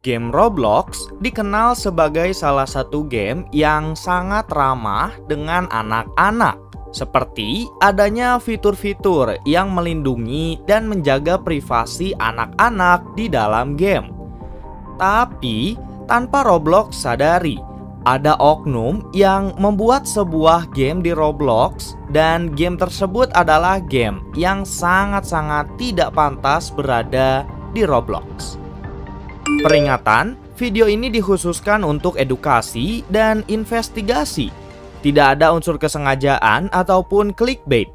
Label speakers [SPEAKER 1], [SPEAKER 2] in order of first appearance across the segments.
[SPEAKER 1] Game Roblox dikenal sebagai salah satu game yang sangat ramah dengan anak-anak, seperti adanya fitur-fitur yang melindungi dan menjaga privasi anak-anak di dalam game. Tapi, tanpa Roblox sadari, ada oknum yang membuat sebuah game di Roblox, dan game tersebut adalah game yang sangat-sangat tidak pantas berada di Roblox. Peringatan, video ini dikhususkan untuk edukasi dan investigasi. Tidak ada unsur kesengajaan ataupun clickbait.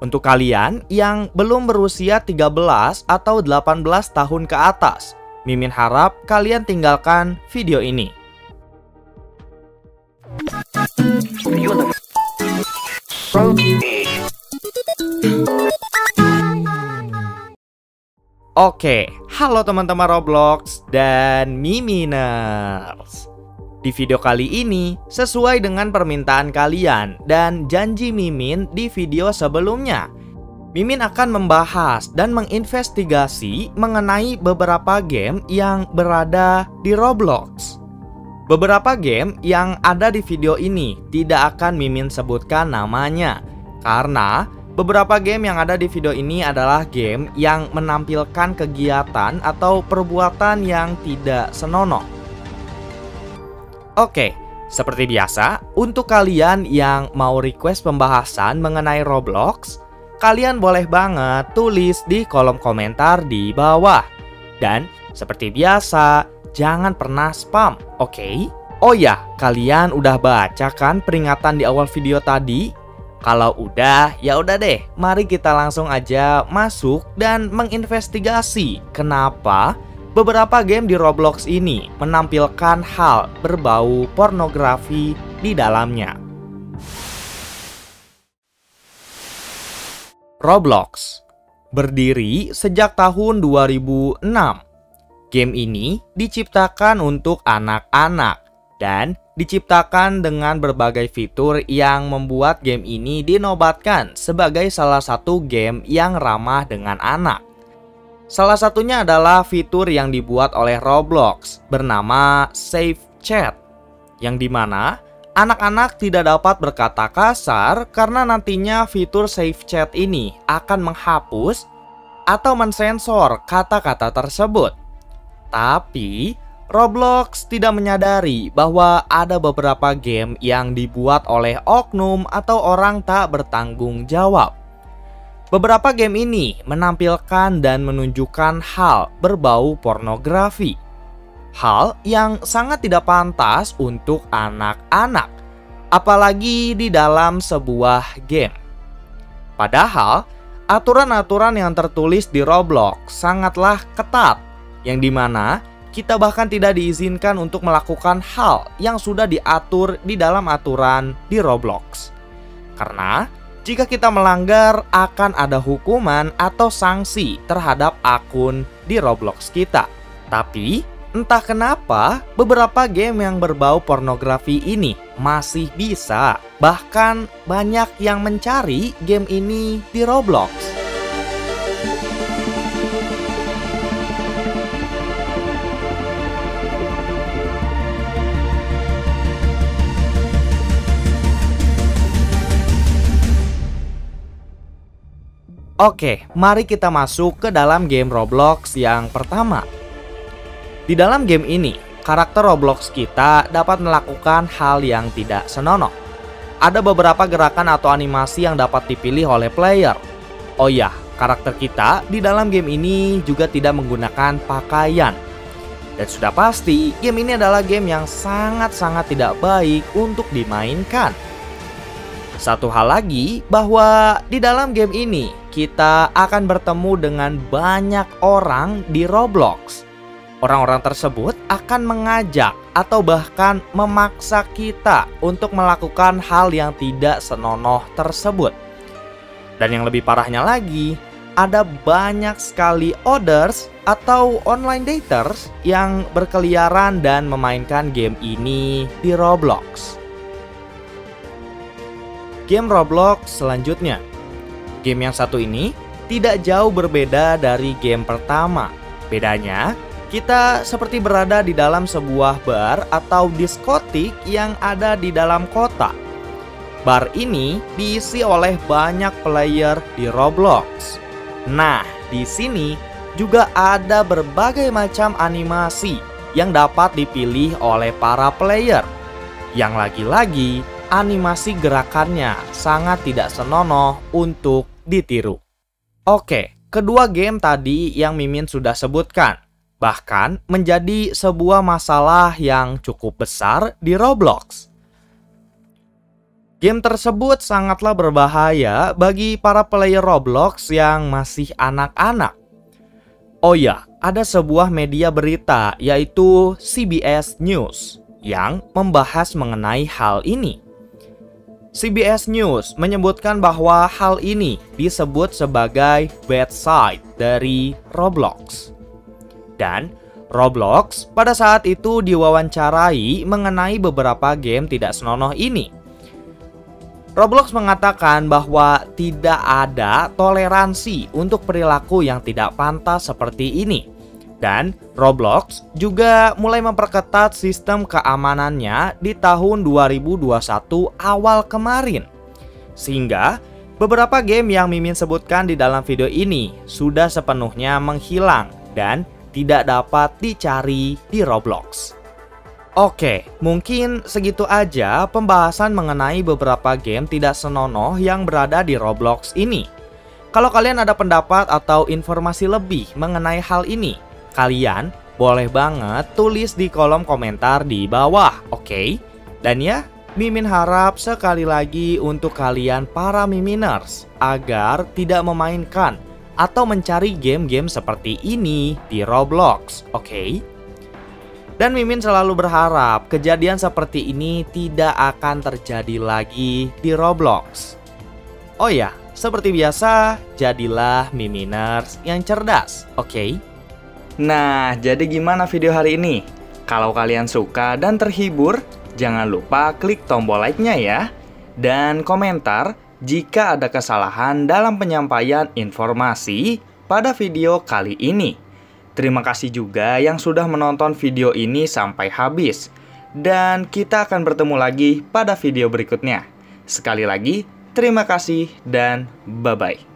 [SPEAKER 1] Untuk kalian yang belum berusia 13 atau 18 tahun ke atas, Mimin harap kalian tinggalkan video ini. Oke, halo teman-teman Roblox dan Miminers. Di video kali ini, sesuai dengan permintaan kalian dan janji Mimin di video sebelumnya, Mimin akan membahas dan menginvestigasi mengenai beberapa game yang berada di Roblox. Beberapa game yang ada di video ini tidak akan Mimin sebutkan namanya, karena Beberapa game yang ada di video ini adalah game yang menampilkan kegiatan atau perbuatan yang tidak senonoh. Oke, seperti biasa, untuk kalian yang mau request pembahasan mengenai Roblox, kalian boleh banget tulis di kolom komentar di bawah. Dan seperti biasa, jangan pernah spam, oke? Oh ya, kalian udah baca kan peringatan di awal video tadi? Kalau udah, ya udah deh. Mari kita langsung aja masuk dan menginvestigasi kenapa beberapa game di Roblox ini menampilkan hal berbau pornografi di dalamnya. Roblox berdiri sejak tahun 2006. Game ini diciptakan untuk anak-anak dan diciptakan dengan berbagai fitur yang membuat game ini dinobatkan sebagai salah satu game yang ramah dengan anak. Salah satunya adalah fitur yang dibuat oleh Roblox bernama Safe Chat, yang di mana anak-anak tidak dapat berkata kasar karena nantinya fitur Safe Chat ini akan menghapus atau mensensor kata-kata tersebut. Tapi, Roblox tidak menyadari bahwa ada beberapa game yang dibuat oleh oknum atau orang tak bertanggung jawab. Beberapa game ini menampilkan dan menunjukkan hal berbau pornografi. Hal yang sangat tidak pantas untuk anak-anak, apalagi di dalam sebuah game. Padahal, aturan-aturan yang tertulis di Roblox sangatlah ketat, yang di mana kita bahkan tidak diizinkan untuk melakukan hal yang sudah diatur di dalam aturan di Roblox. Karena jika kita melanggar akan ada hukuman atau sanksi terhadap akun di Roblox kita. Tapi entah kenapa beberapa game yang berbau pornografi ini masih bisa. Bahkan banyak yang mencari game ini di Roblox. Oke, mari kita masuk ke dalam game Roblox yang pertama. Di dalam game ini, karakter Roblox kita dapat melakukan hal yang tidak senonoh. Ada beberapa gerakan atau animasi yang dapat dipilih oleh player. Oh ya, karakter kita di dalam game ini juga tidak menggunakan pakaian. Dan sudah pasti, game ini adalah game yang sangat-sangat tidak baik untuk dimainkan. Satu hal lagi, bahwa di dalam game ini kita akan bertemu dengan banyak orang di Roblox. Orang-orang tersebut akan mengajak atau bahkan memaksa kita untuk melakukan hal yang tidak senonoh tersebut. Dan yang lebih parahnya lagi, ada banyak sekali orders atau online daters yang berkeliaran dan memainkan game ini di Roblox. Game Roblox selanjutnya Game yang satu ini tidak jauh berbeda dari game pertama. Bedanya, Kita seperti berada di dalam sebuah bar atau diskotik yang ada di dalam kota. Bar ini diisi oleh banyak player di Roblox. Nah, di sini juga ada berbagai macam animasi yang dapat dipilih oleh para player. Yang lagi-lagi, animasi gerakannya sangat tidak senonoh untuk ditiru. Oke, kedua game tadi yang Mimin sudah sebutkan bahkan menjadi sebuah masalah yang cukup besar di Roblox. Game tersebut sangatlah berbahaya bagi para player Roblox yang masih anak-anak. Oh ya, ada sebuah media berita yaitu CBS News yang membahas mengenai hal ini. CBS News menyebutkan bahwa hal ini disebut sebagai bad side dari Roblox. Dan Roblox pada saat itu diwawancarai mengenai beberapa game tidak senonoh ini. Roblox mengatakan bahwa tidak ada toleransi untuk perilaku yang tidak pantas seperti ini. Dan Roblox juga mulai memperketat sistem keamanannya di tahun 2021 awal kemarin. Sehingga beberapa game yang Mimin sebutkan di dalam video ini sudah sepenuhnya menghilang dan tidak dapat dicari di Roblox. Oke, mungkin segitu aja pembahasan mengenai beberapa game tidak senonoh yang berada di Roblox ini. Kalau kalian ada pendapat atau informasi lebih mengenai hal ini, kalian boleh banget tulis di kolom komentar di bawah, oke? Dan ya, Mimin harap sekali lagi untuk kalian para Miminers agar tidak memainkan atau mencari game-game seperti ini di Roblox, oke? Okay? Dan Mimin selalu berharap kejadian seperti ini tidak akan terjadi lagi di Roblox. Oh ya, seperti biasa, jadilah Miminers yang cerdas, oke? Okay? Nah, jadi gimana video hari ini? Kalau kalian suka dan terhibur, jangan lupa klik tombol like-nya ya. Dan komentar jika ada kesalahan dalam penyampaian informasi pada video kali ini. Terima kasih juga yang sudah menonton video ini sampai habis. Dan kita akan bertemu lagi pada video berikutnya. Sekali lagi, terima kasih dan bye-bye.